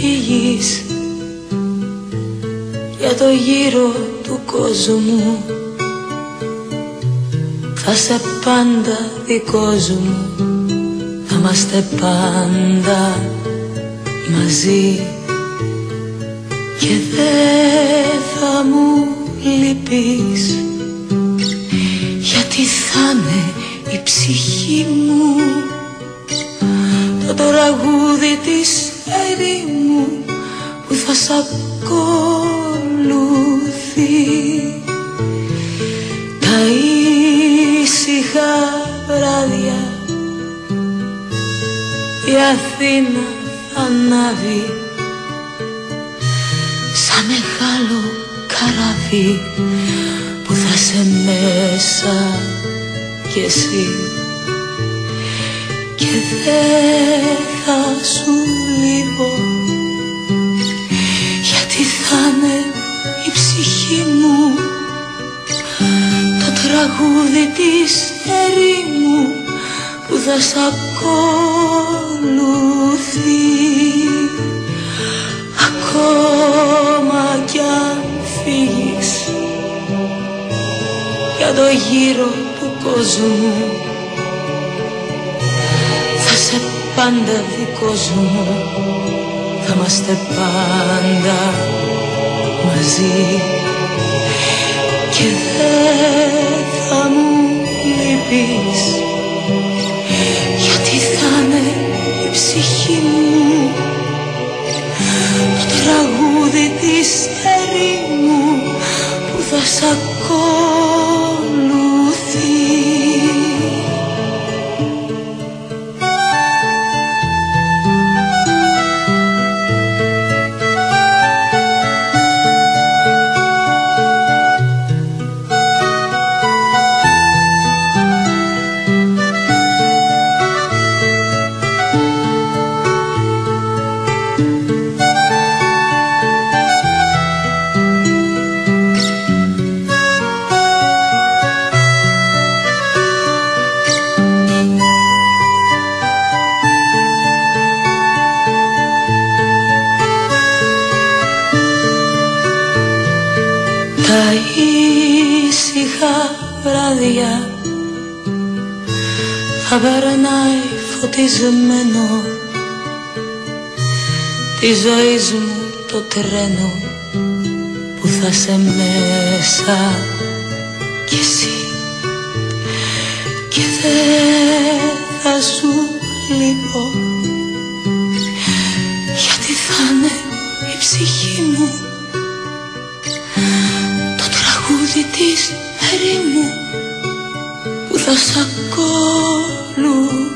φύγεις για το γύρο του κόσμου θα σε πάντα δικός μου. Θα είμαστε πάντα μαζί. Και δεν θα μου λείπεις γιατί θα είναι η ψυχή μου. Το τραγούδι της ερήμου που θα σ' ακολουθεί. Τα ήσυχα βράδια η Αθήνα θα ανάβει. Σαν μεγάλο καράβι που θα σε μέσα κι εσύ. Και δεν θα σου λείπω γιατί θα είναι η ψυχή μου το τραγούδι της ερήμου που θα σ' ακολουθεί. Ακόμα κι αν φύγεις για το γύρο του κόσμου θα σε πάντα δικός μου. Θα είμαστε πάντα μαζί. Και δεν θα μου λείπεις γιατί θα είναι η ψυχή μου. Το τραγούδι της ερήμου που θα σ' ακολουθεί Τα ήσυχα βράδια θα περνάει φωτισμένο τη ζωή μου το τρένο που θα σε μέσα. Κι εσύ και δεν θα σου λείπω γιατί θα είναι η ψυχή μου της ερήμου που θα σ' ακολουθεί